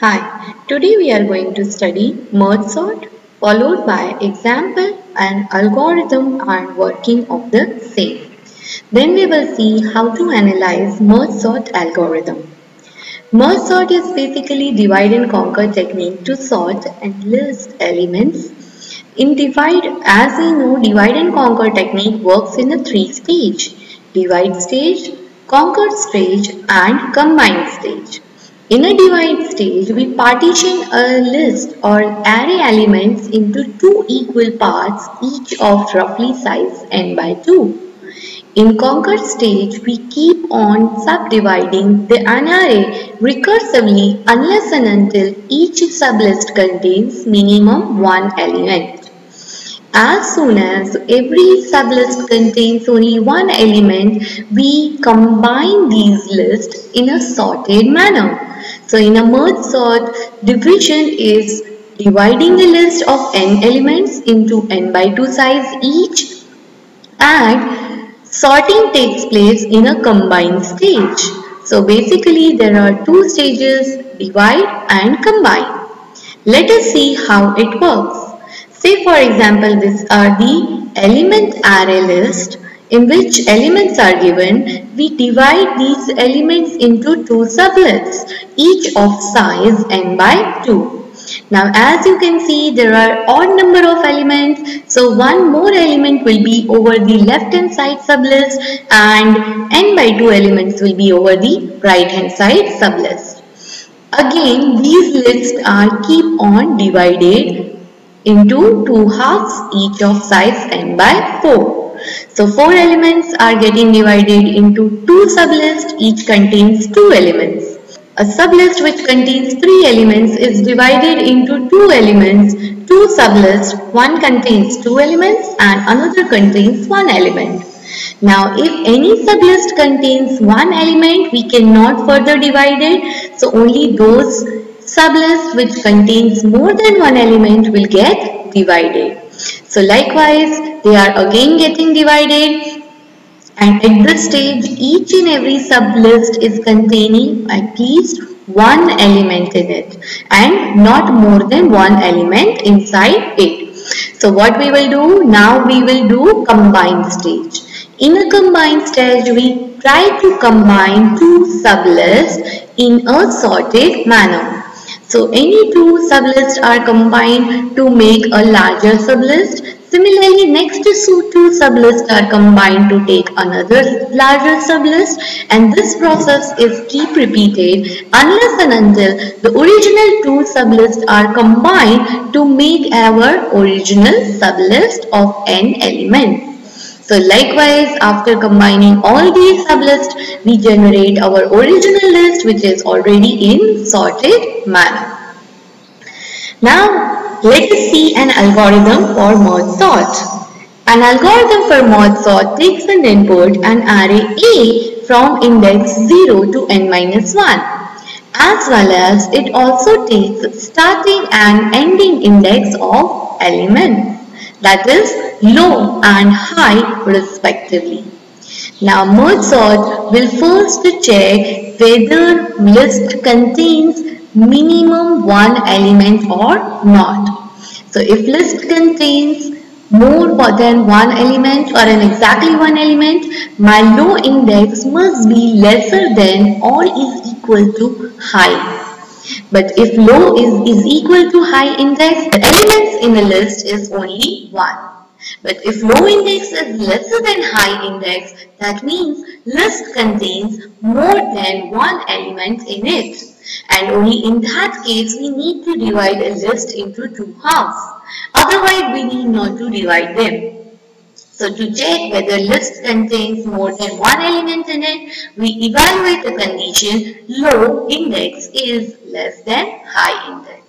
Hi, today we are going to study merge sort followed by example and algorithm and working of the same. Then we will see how to analyze merge sort algorithm. Merge sort is basically divide and conquer technique to sort and list elements. In divide, as we know, divide and conquer technique works in a three stage. Divide stage, conquer stage and combine stage. In a divide stage, we partition a list or array elements into two equal parts, each of roughly size n by 2. In conquer stage, we keep on subdividing the array recursively unless and until each sublist contains minimum one element. As soon as every sublist contains only one element, we combine these lists in a sorted manner. So in a merge sort, division is dividing a list of n elements into n by 2 size each and sorting takes place in a combined stage. So basically there are two stages divide and combine. Let us see how it works. Say for example these are the element array list in which elements are given, we divide these elements into two sublists, each of size n by 2. Now as you can see there are odd number of elements so one more element will be over the left hand side sublist and n by 2 elements will be over the right hand side sublist. Again these lists are keep on divided into two halves each of size n by 4. So four elements are getting divided into two sublists, each contains two elements. A sublist which contains three elements is divided into two elements, two sublists, one contains two elements and another contains one element. Now if any sublist contains one element, we cannot further divide it. So only those sublists which contains more than one element will get divided. So likewise, they are again getting divided and at this stage, each and every sublist is containing at least one element in it and not more than one element inside it. So what we will do? Now we will do combined stage. In a combined stage, we try to combine two sublists in a sorted manner. So any two sublists are combined to make a larger sublist. Similarly, next two sublists are combined to take another larger sublist and this process is keep repeated unless and until the original two sublists are combined to make our original sublist of n elements. So likewise, after combining all these sublists, we generate our original list which is already in sorted manner. Now, let us see an algorithm for merge sort. An algorithm for merge sort takes an input an array A from index 0 to n minus 1 as well as it also takes starting and ending index of elements that is low and high respectively. Now merge sort will first check whether list contains minimum one element or not. So if list contains more than one element or an exactly one element, my low index must be lesser than or is equal to high. But if low is, is equal to high index, the elements in the list is only 1. But if low index is lesser than high index, that means list contains more than one element in it. And only in that case, we need to divide a list into two halves. Otherwise, we need not to divide them. So to check whether list contains more than one element in it, we evaluate the condition low index is less than high index.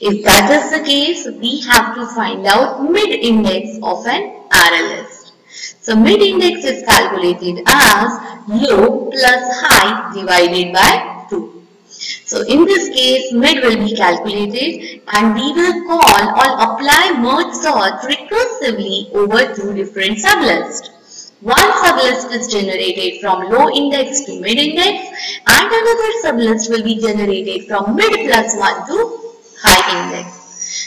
If that is the case, we have to find out mid index of an array list. So mid index is calculated as low plus high divided by 2. So in this case, mid will be calculated and we will call or apply merge sort recursively over two different sublists. One sublist is generated from low index to mid index and another sublist will be generated from mid plus 1 to high index.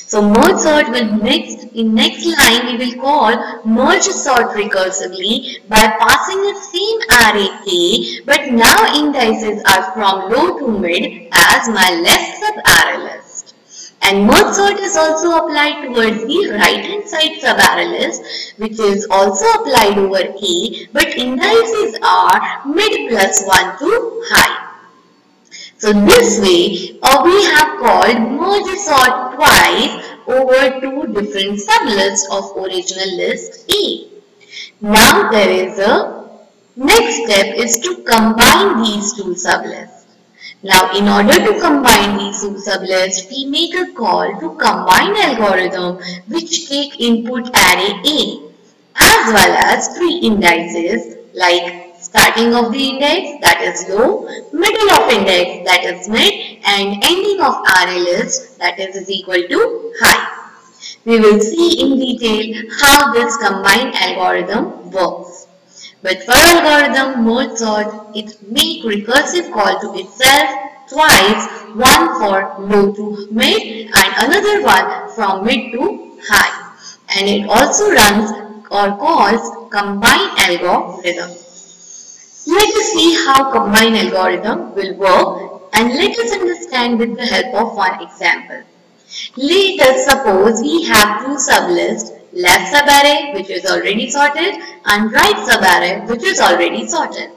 So merge sort will next in next line we will call merge sort recursively by passing the same array k but now indices are from low to mid as my left sub array list. And merge sort is also applied towards the right hand side sub array which is also applied over A but indices are mid plus 1 to high. So this way uh, we have called merge sort twice over two different sublists of original list A. Now there is a next step is to combine these two sublists. Now in order to combine these two sublists, we make a call to combine algorithm which take input array A as well as three indices like starting of the index that is low, middle of index that is mid and ending of array list that is, is equal to high. We will see in detail how this combined algorithm works. But for algorithm merge sort, it make recursive call to itself twice, one for low to mid and another one from mid to high. And it also runs or calls combine algorithm. Let us see how combine algorithm will work and let us understand with the help of one example. Let us suppose we have two sublists, left subarray which is already sorted and right subarray which is already sorted.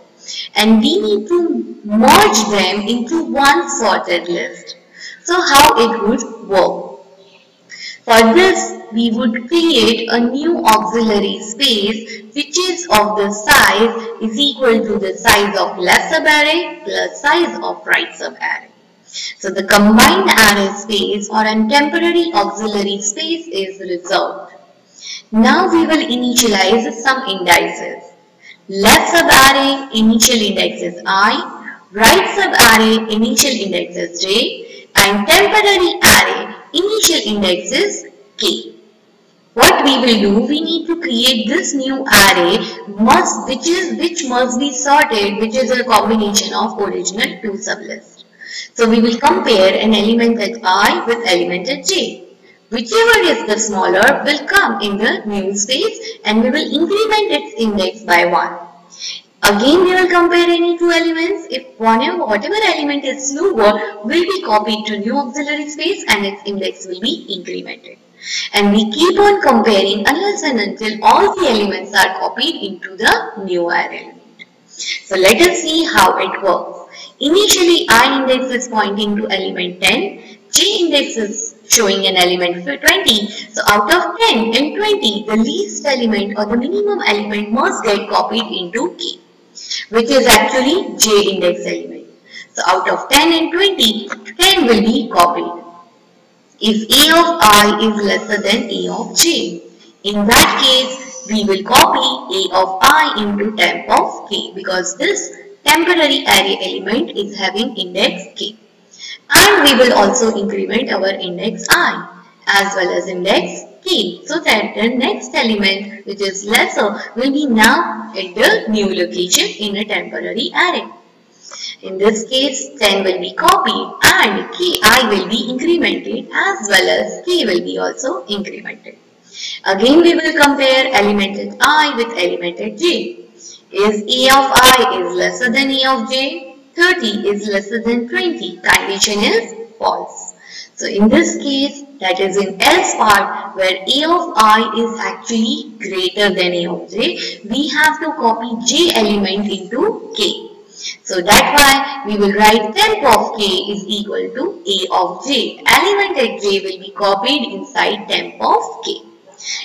And we need to merge them into one sorted list. So how it would work? For this, we would create a new auxiliary space which is of the size is equal to the size of left subarray plus size of right subarray. So the combined array space or a temporary auxiliary space is reserved. Now we will initialize some indices. Left subarray initial index is i, right subarray initial index is j and temporary array initial index is k. What we will do, we need to create this new array must, which is which must be sorted, which is a combination of original two sublists. So we will compare an element at i with element at j. Whichever is the smaller will come in the new space and we will increment its index by 1. Again we will compare any two elements. If whatever, whatever element is slower will be copied to new auxiliary space and its index will be incremented. And we keep on comparing unless and until all the elements are copied into the new array element. So let us see how it works. Initially i index is pointing to element 10, j index is showing an element for 20. So out of 10 and 20, the least element or the minimum element must get copied into k, which is actually j index element. So out of 10 and 20, 10 will be copied if A of i is lesser than A of j. In that case, we will copy A of i into temp of k because this temporary array element is having index k. And we will also increment our index i as well as index k so that the next element which is lesser will be now at the new location in a temporary array. In this case, 10 will be copied and ki will be incremented as well as k will be also incremented. Again, we will compare element at i with element at j. Is e of i is lesser than e of j? 30 is lesser than 20. Condition is false. So in this case, that is in else part where a of i is actually greater than a of j, we have to copy j element into k. So that's why we will write temp of k is equal to a of j. Element at j will be copied inside temp of k.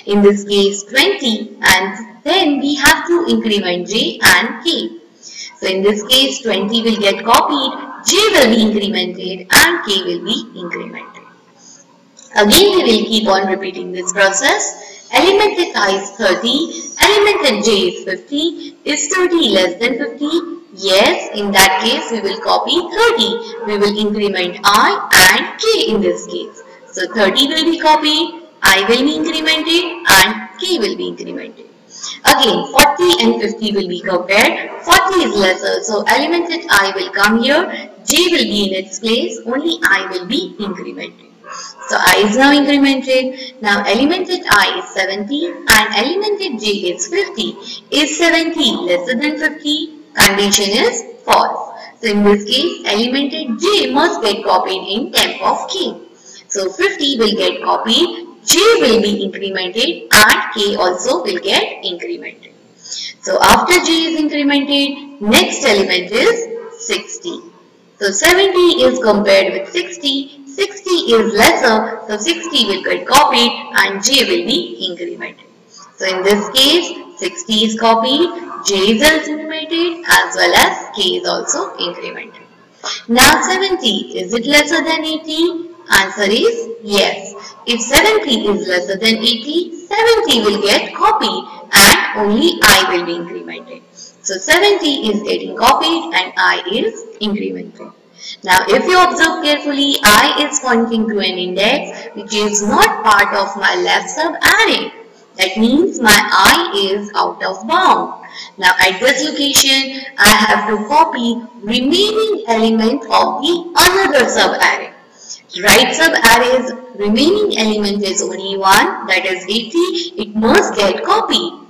In this case 20 and then we have to increment j and k. So in this case 20 will get copied, j will be incremented and k will be incremented. Again we will keep on repeating this process. Element at i is 30, element at j is 50. Is 30 less than 50? Yes, in that case we will copy 30. We will increment i and k in this case. So 30 will be copied, i will be incremented and k will be incremented. Again 40 and 50 will be compared. 40 is lesser so elemented i will come here, j will be in its place, only i will be incremented. So i is now incremented. Now elemented i is 70 and elemented j is 50. Is 70 lesser than 50? Condition is false. So in this case elemented j must get copied in temp of k. So 50 will get copied, j will be incremented and k also will get incremented. So after j is incremented, next element is 60. So 70 is compared with 60 60 is lesser, so 60 will get copied and j will be incremented. So in this case, 60 is copied, j is also incremented as well as k is also incremented. Now 70, is it lesser than 80? Answer is yes. If 70 is lesser than 80, 70 will get copied and only i will be incremented. So 70 is getting copied and i is incremented. Now if you observe carefully, I is pointing to an index which is not part of my left sub array. That means my I is out of bound. Now at this location, I have to copy remaining element of the another sub array. Right sub array's remaining element is only one that is 80. It must get copied.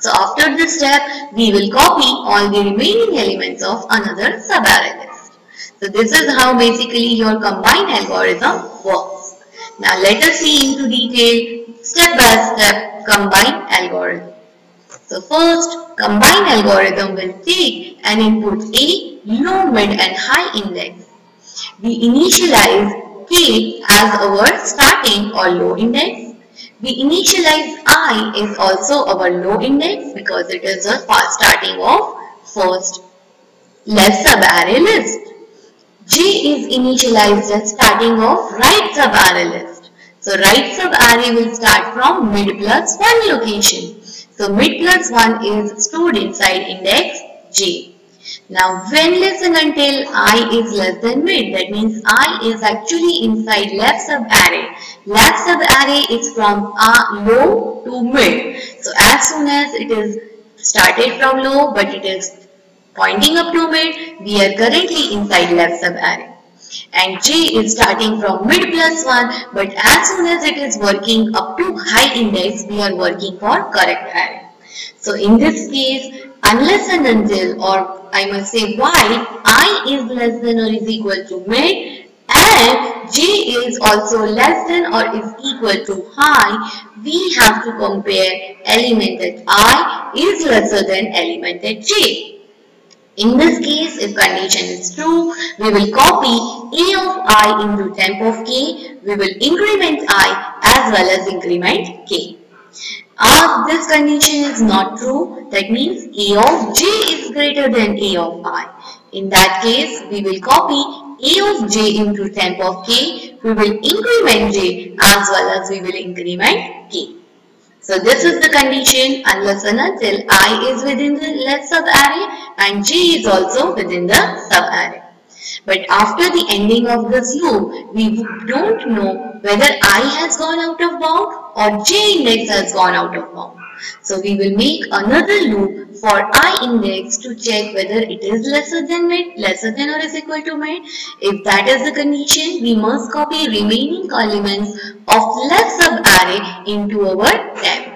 So after this step, we will copy all the remaining elements of another sub array. list. So this is how basically your combined algorithm works. Now let us see into detail step by step combined algorithm. So first combined algorithm will take an input A, low, mid and high index. We initialize K as our starting or low index. We initialize I is also our low index because it is a starting of first left sub array list. J is initialized as starting of right sub-array list. So right sub-array will start from mid plus 1 location. So mid plus 1 is stored inside index J. Now when less than until i is less than mid that means i is actually inside left sub-array. Left sub-array is from uh, low to mid. So as soon as it is started from low but it is Pointing up to mid, we are currently inside left sub-array. And J is starting from mid plus 1 but as soon as it is working up to high index, we are working for correct array. So in this case, unless and until or I must say while i is less than or is equal to mid and j is also less than or is equal to high, we have to compare element at i is lesser than element at j. In this case, if condition is true, we will copy a of i into temp of k. We will increment i as well as increment k. If this condition is not true, that means a of j is greater than a of i. In that case, we will copy a of j into temp of k. We will increment j as well as we will increment k. So this is the condition unless and until i is within the left sub-array and j is also within the sub-array. But after the ending of this loop, we don't know whether i has gone out of bound or j index has gone out of bound. So we will make another loop for i index to check whether it is lesser than mid, lesser than or is equal to mid. If that is the condition, we must copy remaining elements of left sub-array into our temp.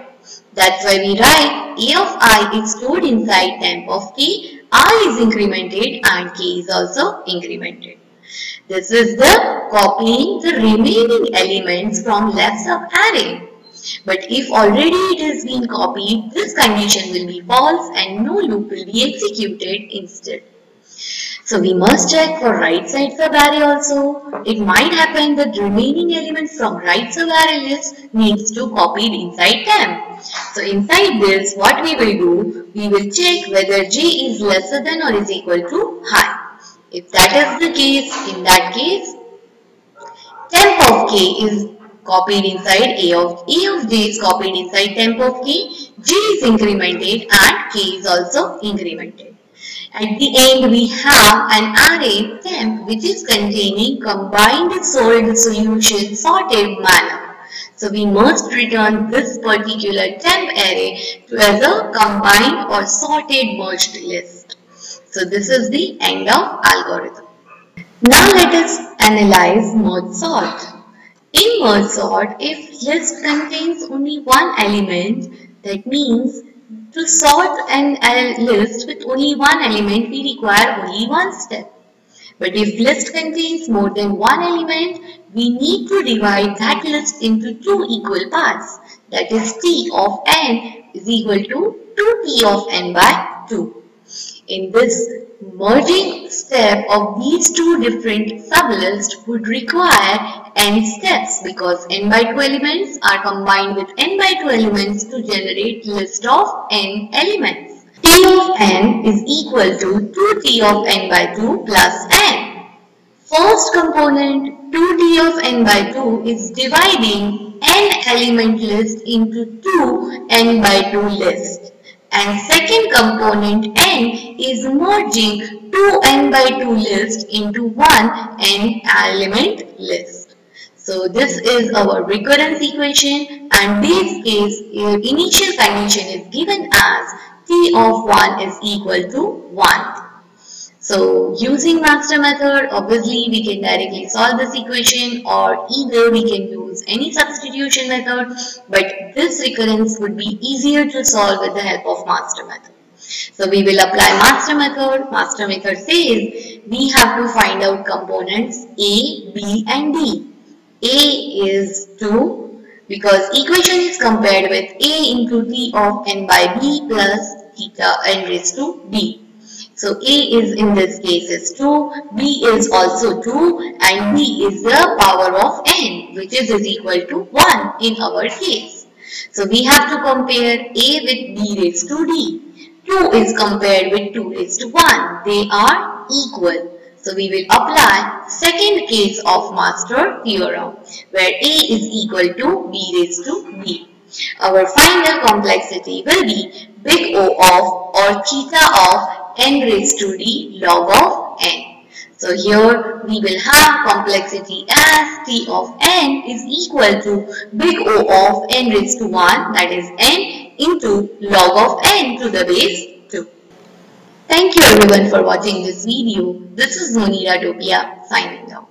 That's why we write a of i is stored inside temp of k, i is incremented and k is also incremented. This is the copying the remaining elements from left sub-array. But if already it has been copied, this condition will be false and no loop will be executed instead. So we must check for right side sub-array also. It might happen that remaining elements from right sub-array list needs to copied inside temp. So inside this, what we will do, we will check whether j is lesser than or is equal to high. If that is the case, in that case, temp of k is copied inside a of E of j is copied inside temp of k, j is incremented and k is also incremented. At the end we have an array temp which is containing combined solved solution sorted manner. So we must return this particular temp array to as a combined or sorted merged list. So this is the end of algorithm. Now let us analyze merge sort. In merge sort, if list contains only one element, that means to sort an list with only one element, we require only one step. But if list contains more than one element, we need to divide that list into two equal parts. That is T of n is equal to 2T of n by 2. In this merging step of these two different sublists would require n steps because n by 2 elements are combined with n by 2 elements to generate list of n elements. t of n is equal to 2t of n by 2 plus n. First component 2t of n by 2 is dividing n element list into 2 n by 2 list and second component n is merging two n by 2 list into one n element list. So this is our recurrence equation and this case uh, initial condition is given as t of 1 is equal to 1. So using master method, obviously we can directly solve this equation or either we can use any substitution method but this recurrence would be easier to solve with the help of master method. So we will apply master method. Master method says we have to find out components A, B and D. A is 2 because equation is compared with A into T of n by B plus theta n raised to B. So A is in this case is 2, B is also 2 and B is the power of n which is, is equal to 1 in our case. So we have to compare A with B raised to D. 2 is compared with 2 raised to 1. They are equal. So we will apply second case of master theorem where A is equal to B raised to B. Our final complexity will be big O of or theta of n raised to d log of n. So here we will have complexity as t of n is equal to big O of n raised to 1 that is n into log of n to the base 2. Thank you everyone for watching this video. This is Munira Topia signing out.